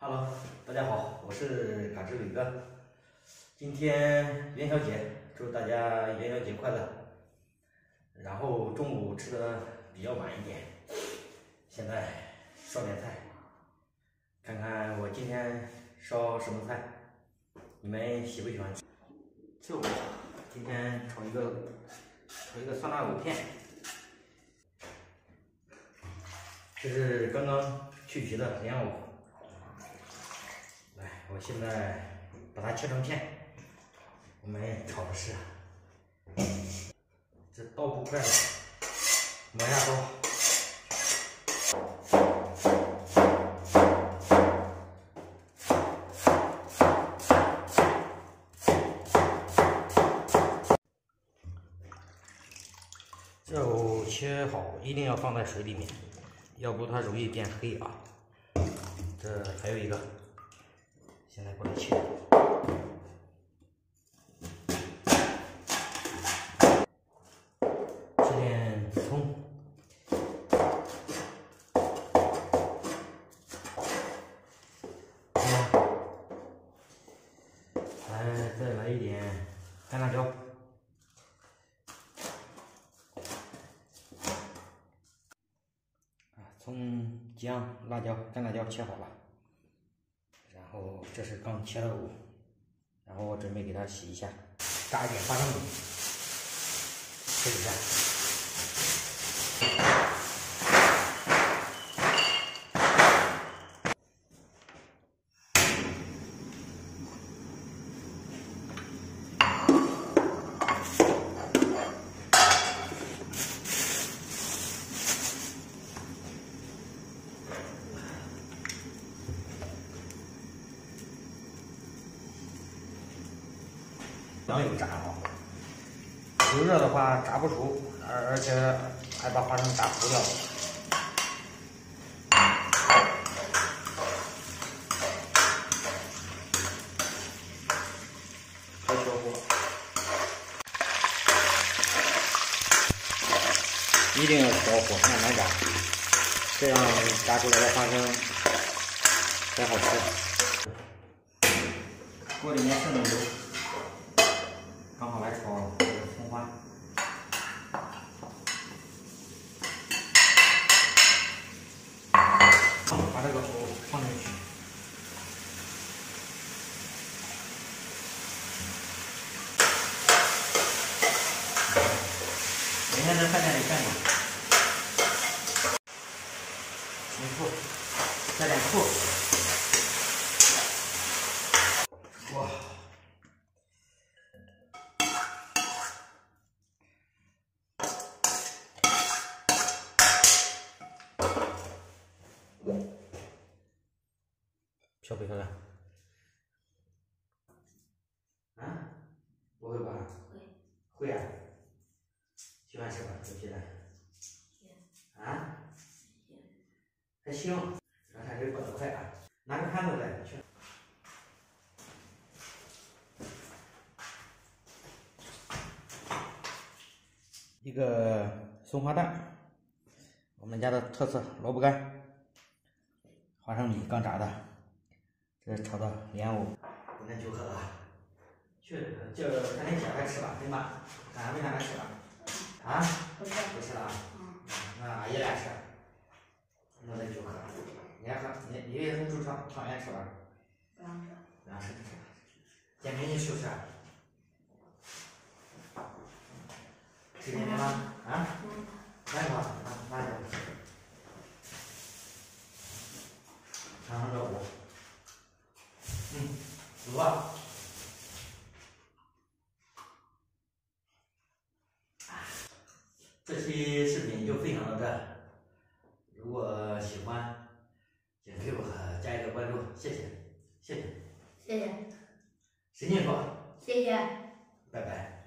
Hello，大家好，我是嘎吱伟哥。今天元宵节，祝大家元宵节快乐。然后中午吃的比较晚一点，现在烧点菜，看看我今天烧什么菜，你们喜不喜欢吃？就今天炒一个炒一个酸辣藕片，这是刚刚去皮的莲藕。我现在把它切成片，我们炒着吃。这刀不快了，磨下刀。这藕切好一定要放在水里面，要不它容易变黑啊。这还有一个，来，再来一点干辣椒，啊，葱、姜、辣椒、干辣椒切好了，然后这是刚切的藕，然后我准备给它洗一下，炸一点花生米，试一下。酱油炸啊，油热的话炸不熟，而而且还把花生炸糊掉了。开小火，一定要小火慢慢炸，这样炸出来的花生才好吃。锅里面剩的油。刚好来炒这个葱花，把这个藕放进去。在饭店里干的。青醋，加点醋。漂不漂亮？啊？不会吧？会。会啊。喜欢吃吧？这皮蛋。啊？还行。看看这过得快啊！拿个盘子来，去。一个松花蛋，我们家的特色萝卜干，花生米刚炸的。这是炒的莲藕，不能久喝了，去叫赶紧解开吃吧，对吧？赶上没啥来吃了，啊？不吃，不吃了啊？那阿姨来吃，那得久渴。你还喝？你你也从煮汤汤圆吃吧？不让吃。不让吃，吃。煎饼你吃不吃？吃煎饼吗？啊？来吧，拿拿着。尝尝这藕。嗯，走吧。这期视频就分享到这，如果喜欢，请给我加一个关注，谢谢，谢谢，谢谢，使劲说，谢谢，拜拜。